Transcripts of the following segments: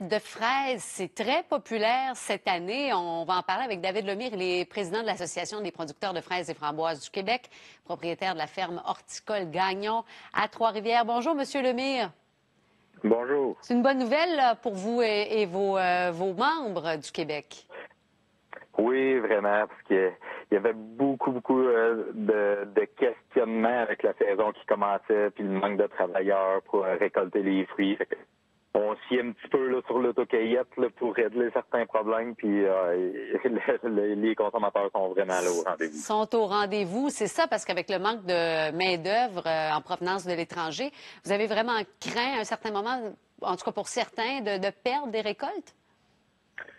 de fraises, c'est très populaire cette année. On va en parler avec David Lemire, il est président de l'Association des producteurs de fraises et framboises du Québec, propriétaire de la ferme horticole Gagnon à Trois-Rivières. Bonjour, Monsieur Lemire. Bonjour. C'est une bonne nouvelle pour vous et, euh, vos, membres du Québec. Oui, vraiment, parce qu'il y avait beaucoup, beaucoup euh, de, questionnements avec la saison qui commençait, puis le manque de travailleurs pour récolter les fruits on s'y un petit peu là, sur l'autocueillette pour régler certains problèmes, puis euh, les consommateurs sont vraiment là au rendez-vous. Sont au rendez-vous, c'est ça, parce qu'avec le manque de main-d'œuvre euh, en provenance de l'étranger, vous avez vraiment craint à un certain moment, en tout cas pour certains, de, perdre des récoltes?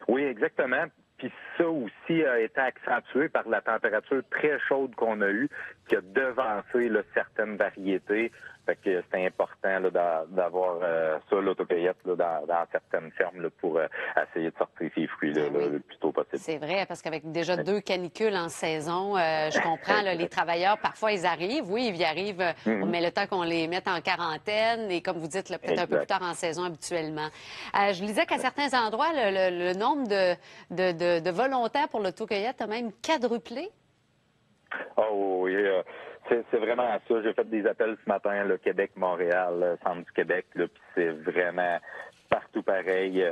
Oui, exactement. Puis ça aussi a été accentué par la température très chaude qu'on a eue, qui a devancé certaines variétés. Fait que c'est important d'avoir euh, ça, l'autocueillette, dans, dans, certaines fermes pour euh, essayer de sortir ces fruits-là ben le plus tôt possible. C'est vrai, parce qu'avec déjà deux canicules en saison, euh, je comprends, les travailleurs, parfois, ils arrivent, oui, ils y arrivent, mm-hmm. mais le temps qu'on les mette en quarantaine, et comme vous dites, peut-être un peu plus tard en saison habituellement. je disais qu'à certains endroits, le, nombre de, de, de, volontaires pour l'autocueillette a même quadruplé? Oh oui, c'est vraiment ça. J'ai fait des appels ce matin, le Québec, Montréal, centre du Québec, puis c'est vraiment partout pareil.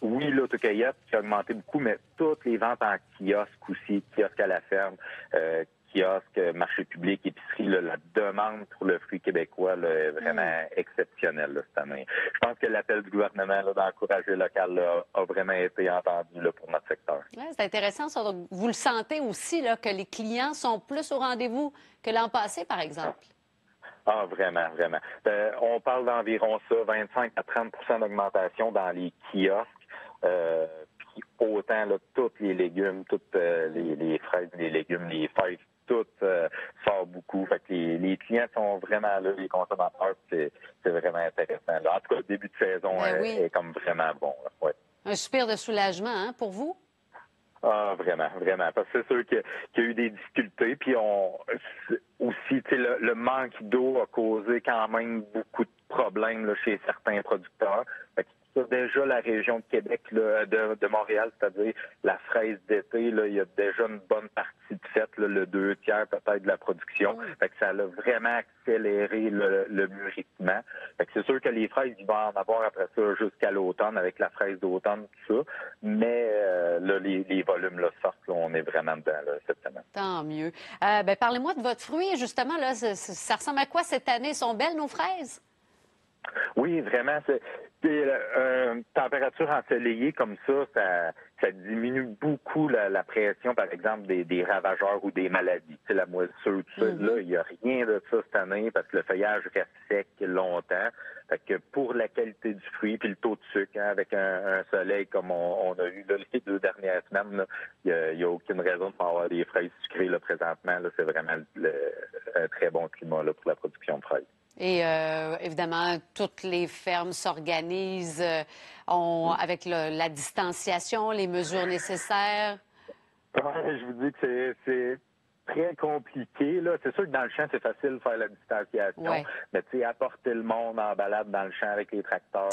Oui, l'autocueillette qui a augmenté beaucoup, mais toutes les ventes en kiosque aussi, kiosque à la ferme, euh, kiosque, marché public, épicerie, la demande pour le fruit québécois est vraiment mm. exceptionnelle cette année. Je pense que l'appel du gouvernement d'encourager le local a vraiment été entendu pour notre secteur. c'est intéressant. Ça. vous le sentez aussi que les clients sont plus au rendez-vous que l'an passé, par exemple? Ah, vraiment, vraiment. Euh, on parle d'environ ça, 25 à 30% d'augmentation dans les kiosques. Euh, autant là, tous les légumes, toutes euh, les, fraises, les légumes, les fèves, tout euh, sort beaucoup. Fait que les, clients sont vraiment là, les consommateurs, c'est vraiment intéressant. En tout cas, le début de saison ben est, comme vraiment bon. Un soupir de soulagement hein, pour vous? Ah, vraiment, vraiment. Parce que c'est sûr qu'il y, a eu des difficultés. Puis on aussi, le, le manque d'eau a causé quand même beaucoup de problèmes là, chez certains producteurs. Fait déjà la région de Québec, de, Montréal, c'est-à-dire la fraise d'été, il y a déjà une bonne partie de fait, le deux tiers peut-être de la production. Fait que ça a vraiment accéléré le, mûrissement. Fait que c'est sûr que les fraises, ils vont en avoir après ça jusqu'à l'automne avec la fraise d'automne, tout ça. Mais euh, là, les, volumes là, sortent, on est vraiment dedans cette semaine. Tant mieux. Euh, ben, parlez-moi de votre fruit, justement. Là, ça ressemble à quoi cette année? Sont belles nos fraises? Oui, vraiment. C'est, euh, une température ensoleillée comme ça, ça, diminue beaucoup la, pression, par exemple, des, ravageurs ou des maladies. C'est la moisissure, tout ça. Mm-hmm. Là, il n'y a rien de ça cette année parce que le feuillage reste sec longtemps. Fait que pour la qualité du fruit puis le taux de sucre, hein, avec un, soleil comme on, a eu les deux dernières semaines, il n'y a, aucune raison de pas avoir des fraises sucrées là, présentement. c'est vraiment un très bon climat là, pour la production de fraises. Et euh, évidemment, toutes les fermes s'organisent euh, avec la distanciation, les mesures nécessaires. je vous dis que c'est très compliqué. Là. C'est sûr que dans le champ, c'est facile de faire la distanciation. Mais tu sais, apporter le monde en balade dans le champ avec les tracteurs,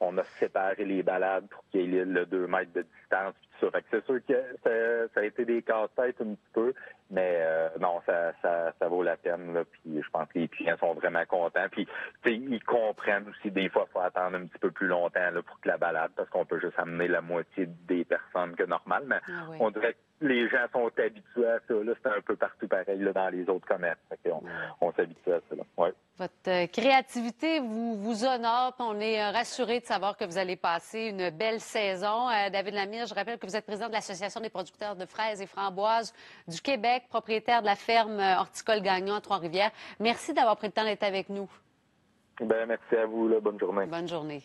on, a séparé les balades pour qu'il y ait le 2 mètres de distance. Tout ça. Fait que c'est sûr que ça, a été des casse-têtes un petit peu, mais euh, non, ça, ça, ça, vaut la peine. Là. Puis je pense que les clients sont vraiment contents. Puis ils comprennent aussi des fois faut attendre un petit peu plus longtemps là, pour que la balade, parce qu'on peut juste amener la moitié des personnes que normal. Mais ah on dirait que les gens sont habitués à ça. C'est un peu partout pareil là, dans les autres commerces. On, on s'habitue à ça. Ouais. Votre euh, créativité vous, vous honore. On est euh, rassuré de savoir que vous allez passer une belle saison. David Lamire, je rappelle que vous êtes président de l'Association des producteurs de fraises et framboises du Québec propriétaire de la ferme horticole Gagnon à Trois-Rivières. Merci d'avoir pris le temps d'être avec nous. Ben, merci à vous. Bonne journée. Bonne journée.